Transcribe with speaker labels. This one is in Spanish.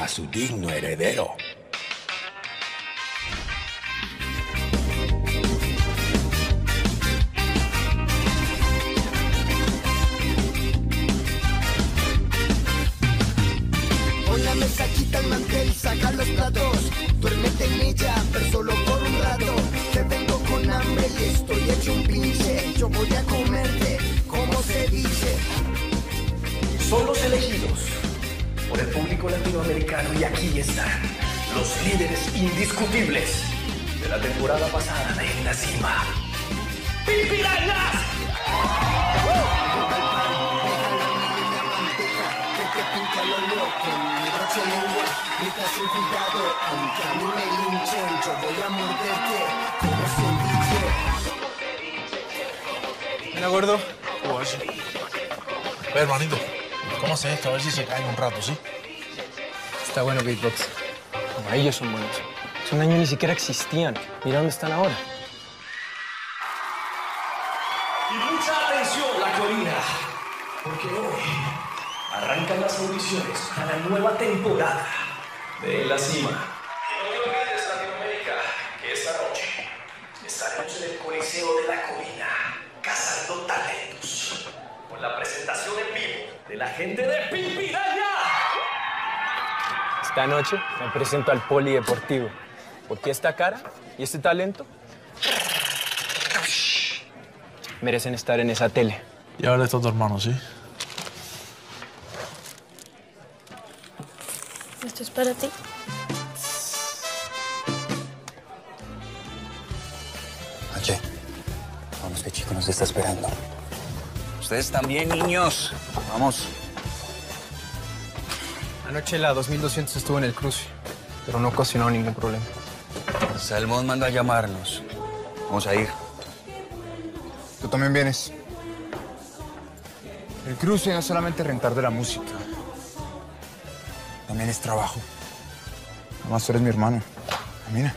Speaker 1: a su digno heredero.
Speaker 2: Pon la mesa, quita el mantel, saca los platos. Duérmete en ella, pero solo por un rato. Que vengo con hambre y estoy hecho un pinche. Yo voy a comerte, como se dice.
Speaker 3: Son los elegidos por el público latinoamericano y aquí están los líderes indiscutibles de la temporada pasada de En la Cima.
Speaker 2: Dice.
Speaker 4: Mira, gordo.
Speaker 5: Ve, hermanito, ¿cómo hace esto? A ver si se caen un rato, ¿sí?
Speaker 4: Está bueno beatbox. Como ellos son buenos. Hace un año ni siquiera existían. Mira dónde están ahora.
Speaker 3: Y mucha atención, la colina, porque hoy arrancan las audiciones para la nueva temporada de la Cima. Y no te olvides, Latinoamérica, que esta noche estaremos en el Coliseo de la Colina cazando talentos con la presentación en vivo de la gente de Pimpiraña.
Speaker 4: Esta noche me presento al polideportivo. Porque esta cara y este talento merecen estar en esa tele.
Speaker 5: Y ahora está tu hermano, ¿sí?
Speaker 6: Esto es para ti.
Speaker 7: Oye, vamos, que chico nos está esperando. Ustedes también, niños. Vamos.
Speaker 4: Anoche la 2200 estuvo en el cruce, pero no ocasionó ningún problema.
Speaker 7: Salmón manda a llamarnos. Vamos a ir.
Speaker 8: Tú también vienes. El cruce no es solamente rentar de la música. También es trabajo. Además, tú eres mi hermano. Camina.